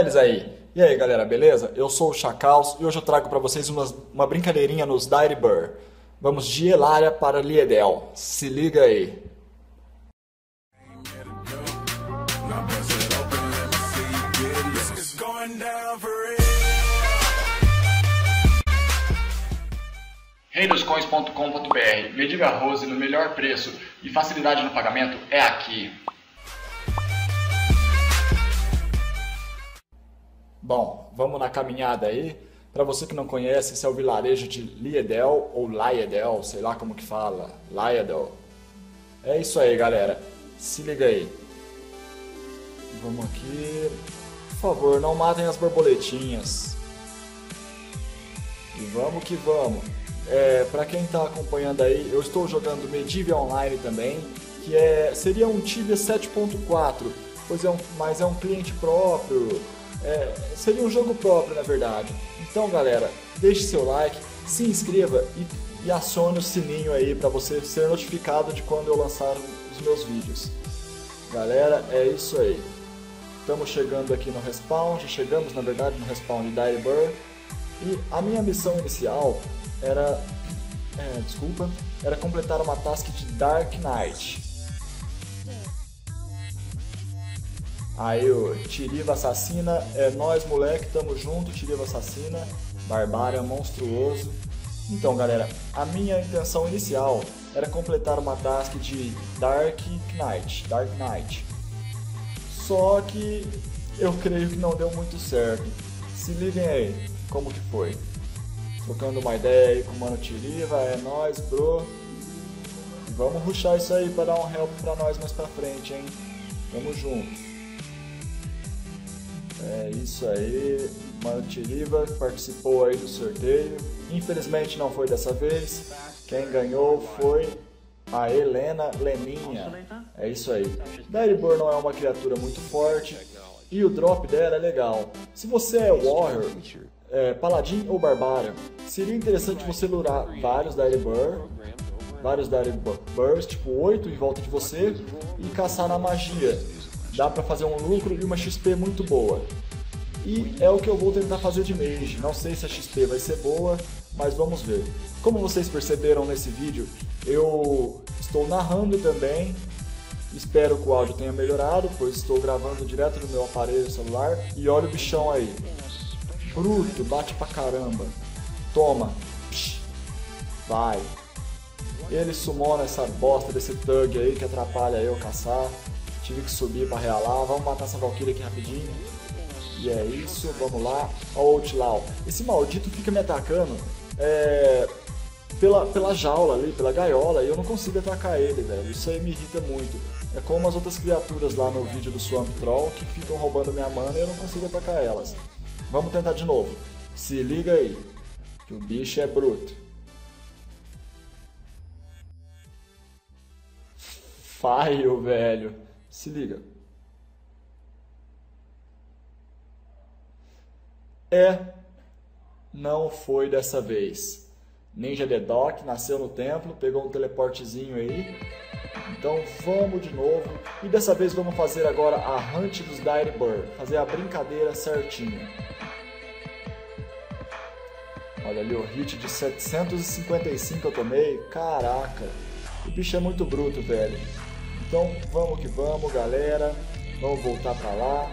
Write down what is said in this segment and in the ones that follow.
Eles aí. E aí galera, beleza? Eu sou o Chacaus e hoje eu trago para vocês uma, uma brincadeirinha nos Dire Burr. Vamos de Elária para Liedel. Se liga aí. reidoscoins.com.br Mediga Rose no melhor preço e facilidade no pagamento é aqui. Bom, vamos na caminhada aí. Para você que não conhece, esse é o vilarejo de Liedel ou Laiedel, sei lá como que fala, Laiedel. É isso aí, galera. Se liga aí. Vamos aqui. Por favor, não matem as borboletinhas. E vamos que vamos. É, para quem está acompanhando aí, eu estou jogando Medieval Online também, que é seria um Tibia 7.4, pois é um, mas é um cliente próprio. Seria um jogo próprio, na verdade. Então, galera, deixe seu like, se inscreva e, e acione o sininho aí para você ser notificado de quando eu lançar os meus vídeos. Galera, é isso aí. Estamos chegando aqui no respawn, já chegamos na verdade no respawn de Dire Burr. E a minha missão inicial era. É, desculpa. Era completar uma task de Dark Knight. Aí o Tiriva Assassina, é nós moleque, tamo junto, Tiriva Assassina, Barbária, monstruoso. Então galera, a minha intenção inicial era completar uma task de Dark Knight, Dark Knight. Só que eu creio que não deu muito certo. Se liguem aí, como que foi trocando uma ideia aí com o Mano Tiriva, é nóis, bro. Vamos ruxar isso aí para dar um help pra nós mais pra frente, hein? Tamo junto. É isso aí, Mano Tiriva participou aí do sorteio. Infelizmente não foi dessa vez. Quem ganhou foi a Helena Leninha. É isso aí. Dairibor não é uma criatura muito forte e o drop dela é legal. Se você é Warrior, é, Paladin ou Barbário, seria interessante você lurar vários Dire Burr, vários Dire Burrs, tipo 8 em volta de você, e caçar na magia. Dá pra fazer um lucro e uma XP muito boa. E é o que eu vou tentar fazer de Mage. Não sei se a XP vai ser boa, mas vamos ver. Como vocês perceberam nesse vídeo, eu estou narrando também. Espero que o áudio tenha melhorado, pois estou gravando direto no meu aparelho celular. E olha o bichão aí. Bruto, bate pra caramba. Toma. Vai. Ele sumou nessa bosta desse thug aí que atrapalha eu caçar. Tive que subir pra realar. Vamos matar essa Valkyrie aqui rapidinho. E é isso, vamos lá. Ó o Outlaw. Esse maldito fica me atacando é, pela, pela jaula ali, pela gaiola, e eu não consigo atacar ele, velho. Isso aí me irrita muito. É como as outras criaturas lá no vídeo do Swamp Troll que ficam roubando minha mana e eu não consigo atacar elas. Vamos tentar de novo. Se liga aí, que o bicho é bruto. Faio, velho. Se liga. É, não foi dessa vez. Ninja The Doc nasceu no templo, pegou um teleportezinho aí. Então vamos de novo. E dessa vez vamos fazer agora a Hunt dos Dire Bird. Fazer a brincadeira certinho. Olha ali o hit de 755 eu tomei. Caraca. O bicho é muito bruto, velho. Então vamos que vamos, galera. Vamos voltar pra lá.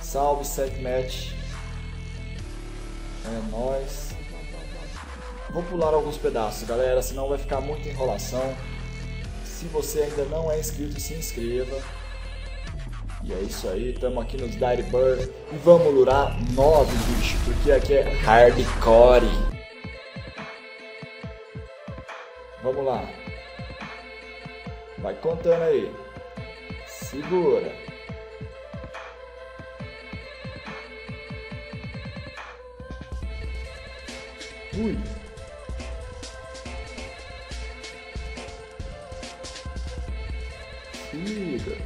Salve, set match. É nóis. Vou pular alguns pedaços, galera, senão vai ficar muita enrolação. Se você ainda não é inscrito, se inscreva. E é isso aí, estamos aqui nos Dire Bird e vamos lurar 9, bicho, porque aqui é hardcore. Vamos lá. Vai contando aí. Segura. Ui. Fica.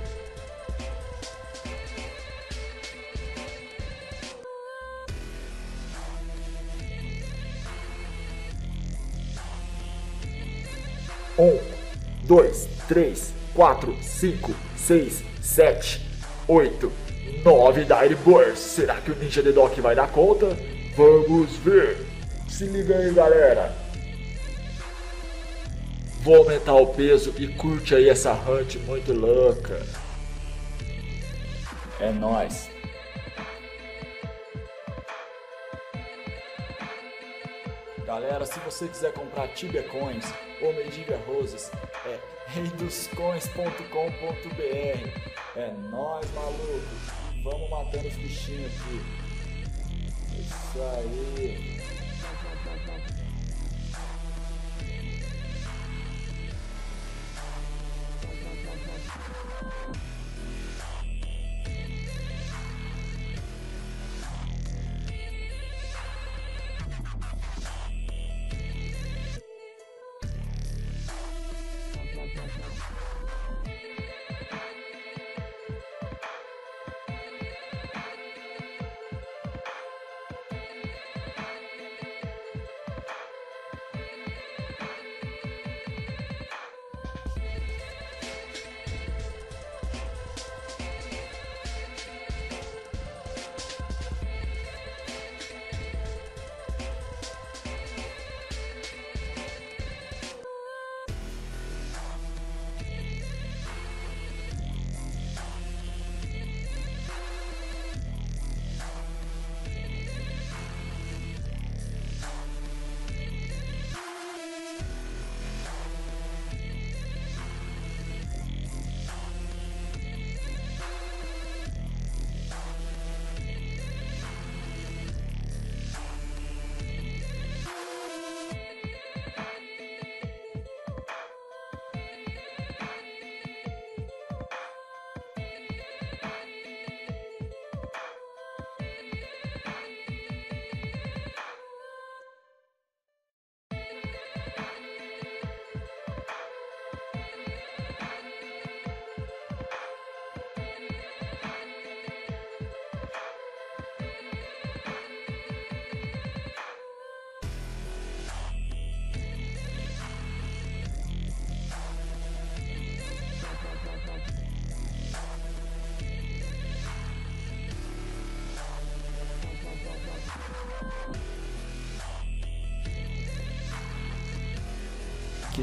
Um, dois, três, quatro, cinco, seis, sete, oito, Novidade Burst. Será que o Ninja The Doc vai dar conta? Vamos ver. Se liga aí, galera. Vou aumentar o peso e curte aí essa hunt muito louca. É nóis. Galera, se você quiser comprar Tibia Coins ou Medivia Roses, é reidoscoins.com.br. É nós, maluco. Vamos matando os bichinhos aqui. Isso aí.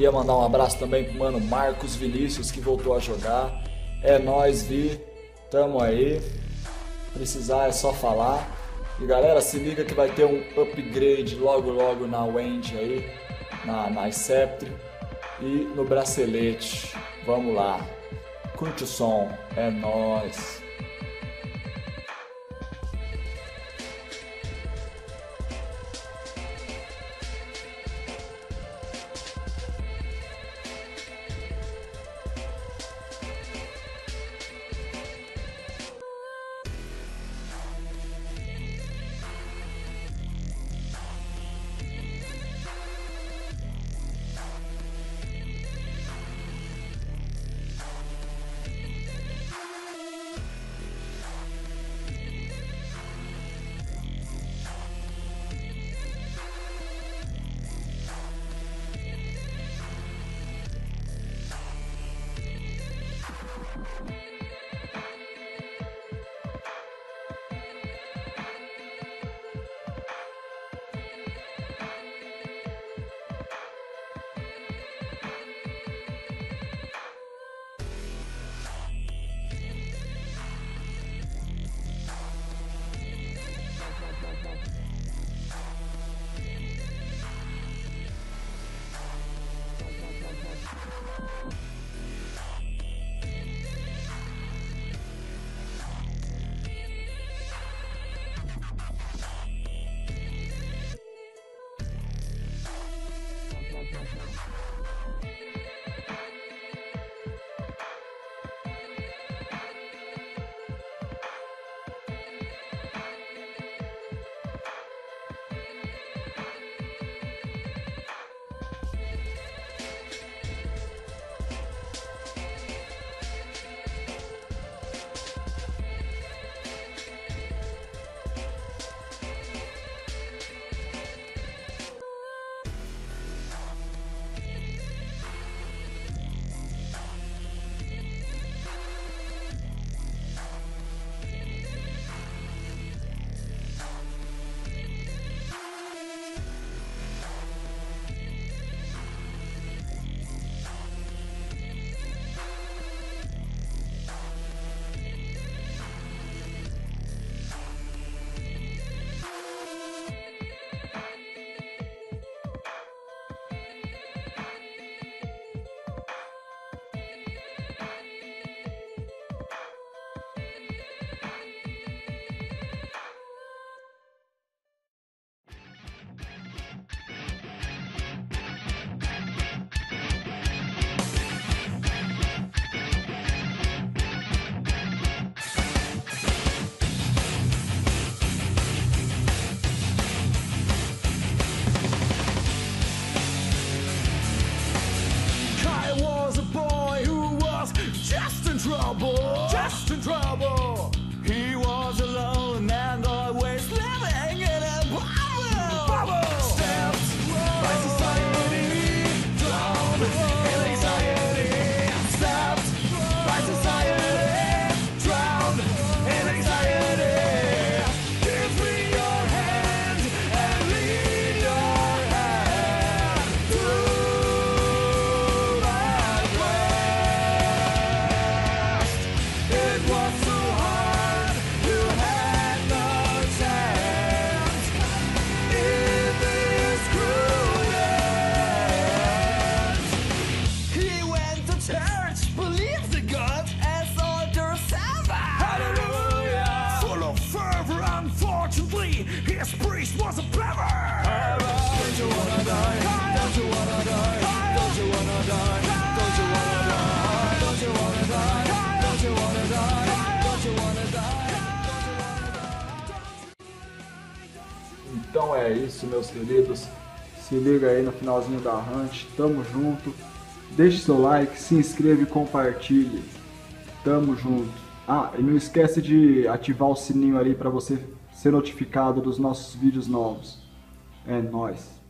Queria mandar um abraço também pro mano Marcos Vinícius que voltou a jogar. É nós, Vi. Tamo aí. Precisar é só falar. E galera, se liga que vai ter um upgrade logo logo na Wendy aí, na, na Sceptre e no bracelete. Vamos lá. Curte o som. É nós. Trouble, just in trouble. He was alone Então é isso, meus queridos. Se liga aí no finalzinho da Hunt. Tamo junto. Deixe seu like, se inscreva e compartilhe. Tamo junto. Ah, e não esquece de ativar o sininho ali para você ser notificado dos nossos vídeos novos. É nóis.